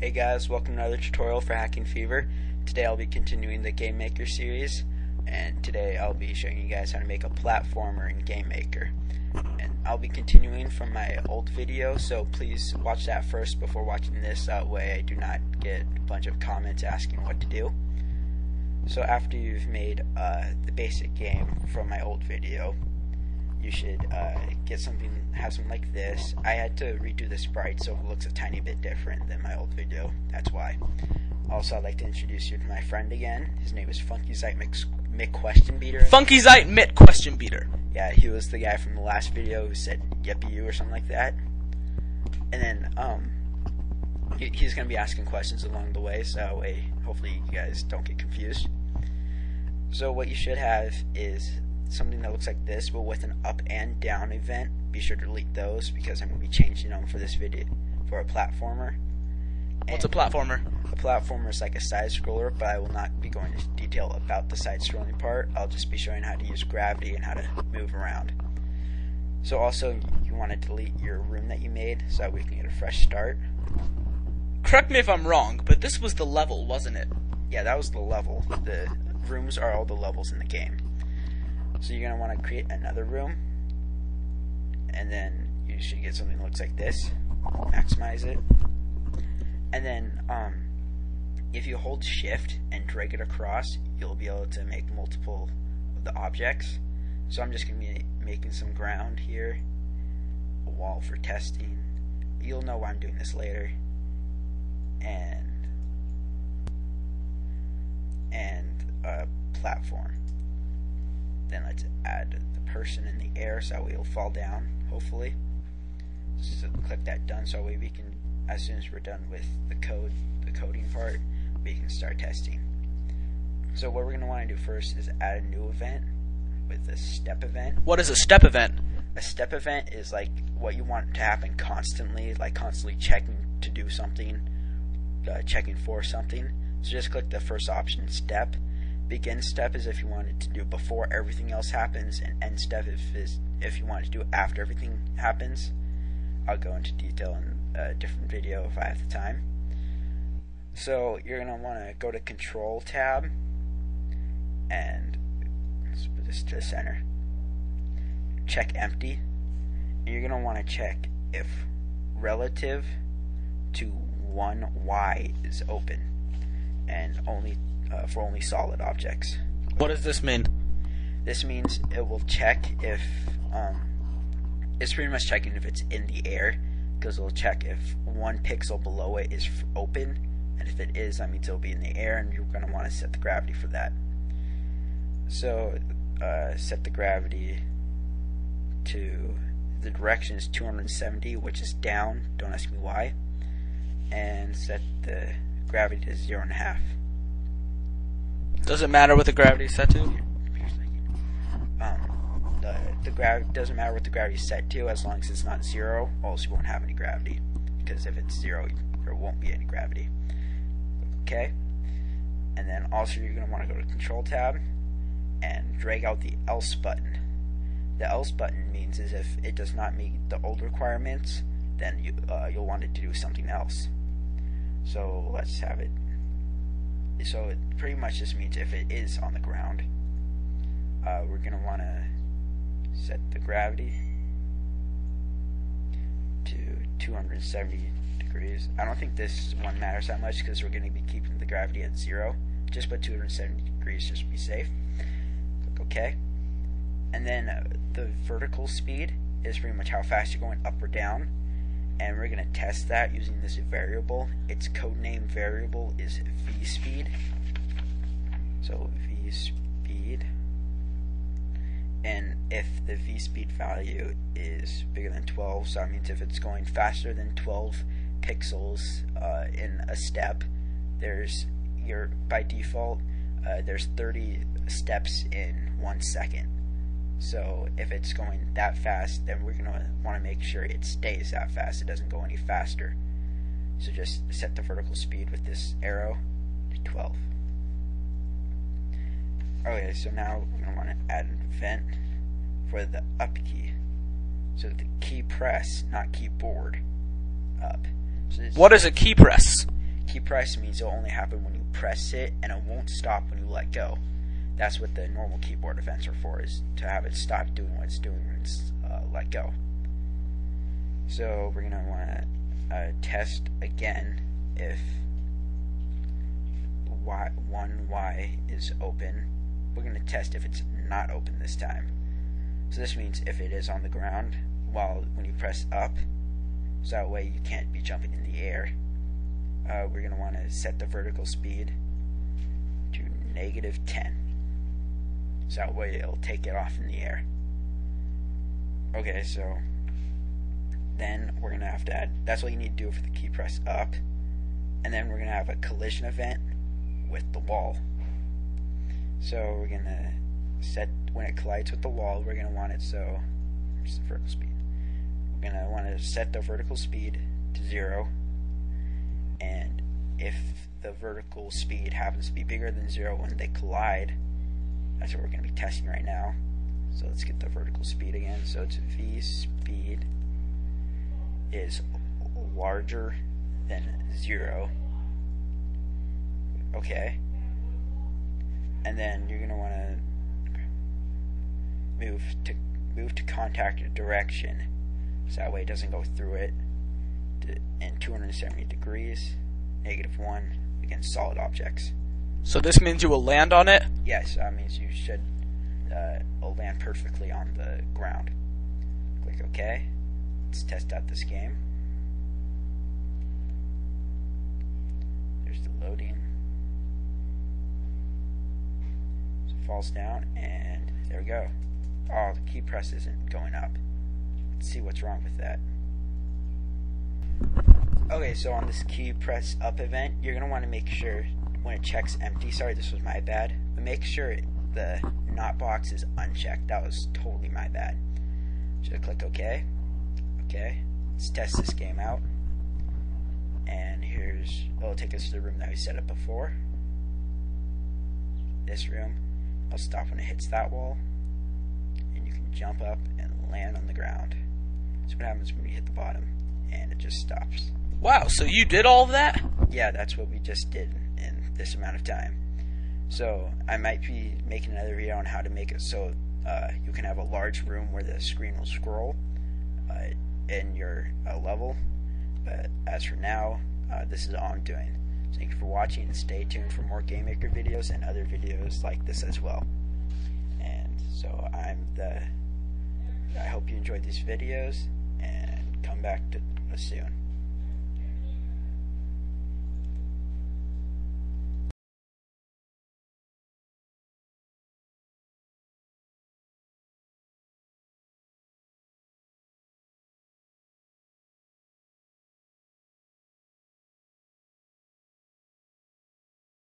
Hey guys, welcome to another tutorial for Hacking Fever. Today I'll be continuing the Game Maker series, and today I'll be showing you guys how to make a platformer in Game Maker. And I'll be continuing from my old video, so please watch that first before watching this, that way I do not get a bunch of comments asking what to do. So after you've made uh, the basic game from my old video, you should uh, get something, have something like this. I had to redo the sprite so it looks a tiny bit different than my old video. That's why. Also, I'd like to introduce you to my friend again. His name is Funky Zite Mix, Mick Question Beater. Funky Zite Mitt Question Beater. Yeah, he was the guy from the last video who said "Yippee you" or something like that. And then, um, he, he's gonna be asking questions along the way, so way, hopefully, you guys don't get confused. So what you should have is something that looks like this, but with an up and down event. Be sure to delete those because I'm going to be changing them for this video for a platformer. What's a platformer? A platformer is like a side scroller, but I will not be going into detail about the side scrolling part. I'll just be showing how to use gravity and how to move around. So also, you want to delete your room that you made so that we can get a fresh start. Correct me if I'm wrong, but this was the level, wasn't it? Yeah, that was the level. The rooms are all the levels in the game. So you're gonna want to create another room, and then you should get something that looks like this. Maximize it, and then um, if you hold Shift and drag it across, you'll be able to make multiple of the objects. So I'm just gonna be making some ground here, a wall for testing. You'll know why I'm doing this later, and and a platform. Let's add the person in the air so that way it'll fall down, hopefully. So click that done so we can, as soon as we're done with the code, the coding part, we can start testing. So what we're going to want to do first is add a new event with a step event. What is a step event? A step event is like what you want to happen constantly, like constantly checking to do something, uh, checking for something. So just click the first option, step. Begin step is if you wanted to do before everything else happens, and end step if is if you want it to do after everything happens. I'll go into detail in a different video if I have the time. So you're gonna want to go to Control tab, and let's put this to the center. Check empty. And you're gonna want to check if relative to one y is open, and only uh, for only solid objects. What does this mean? This means it will check if um, it's pretty much checking if it's in the air because it'll check if one pixel below it is f- open, and if it is, that means it'll be in the air, and you're going to want to set the gravity for that. So uh, set the gravity to the direction is 270, which is down. Don't ask me why. And set the gravity to zero and a half. Does it matter what the gravity is set to? um, the the gravity doesn't matter what the gravity is set to as long as it's not zero, or else you won't have any gravity. Because if it's zero, there won't be any gravity. Okay, and then also you're gonna want to go to Control tab and drag out the else button. The else button means is if it does not meet the old requirements, then you uh, you'll want it to do something else. So let's have it. So it pretty much just means if it is on the ground, uh, we're going to want to set the gravity to 270 degrees. I don't think this one matters that much because we're going to be keeping the gravity at zero. Just put 270 degrees just to be safe. Click OK. And then uh, the vertical speed is pretty much how fast you're going up or down. And we're going to test that using this variable. Its codename variable is vSpeed. So vSpeed and if the v speed value is bigger than 12 so that means if it's going faster than 12 pixels uh, in a step there's your by default uh, there's 30 steps in one second so if it's going that fast then we're going to want to make sure it stays that fast it doesn't go any faster so just set the vertical speed with this arrow to 12 Okay, so now we're going to want to add an event for the up key. So the key press, not keyboard, up. So this, What is a key press? key press means it'll only happen when you press it, and it won't stop when you let go. That's what the normal keyboard events are for, is to have it stop doing what it's doing when it's uh, let go. So we're gonna want to uh, test again if y, one Y is open. We're gonna test if it's not open this time. So this means if it is on the ground, while when you press up, so that way you can't be jumping in the air. Uh, we're gonna want to set the vertical speed to negative 10. So that way it'll take it off in the air. Okay, so then we're gonna have to add. That's what you need to do for the key press up, and then we're gonna have a collision event with the wall. So we're gonna set when it collides with the wall. We're gonna want it so. Here's the vertical speed. We're gonna want to set the vertical speed to zero, and if the vertical speed happens to be bigger than zero when they collide, that's what we're gonna be testing right now. So let's get the vertical speed again. So it's v speed is larger than zero. Okay. And then you're gonna want to move to move to contact direction, so that way it doesn't go through it. To, in 270 degrees, negative one against solid objects. So this means you will land on it? Yes, that means you should uh, land perfectly on the ground. Click OK. Let's test out this game. There's the loading. So it falls down, and there we go. Oh, the key press isn't going up. Let's see what's wrong with that. Okay, so on this key press up event, you're going to want to make sure when it checks empty, sorry, this was my bad, but make sure the not box is unchecked. That was totally my bad. Should I click OK? Okay, let's test this game out. And here's, it'll take us to the room that we set up before. This room. I'll stop when it hits that wall. And you can jump up and land on the ground. That's what happens when we hit the bottom. And it just stops. Wow, so you did all of that? Yeah, that's what we just did this amount of time. So I might be making another video on how to make it so uh, you can have a large room where the screen will scroll uh, in your uh, level. But as for now, uh, this is all I'm doing. Thank you for watching and stay tuned for more Game Maker videos and other videos like this as well. And so I'm the. I hope you enjoyed these videos and come back to us soon.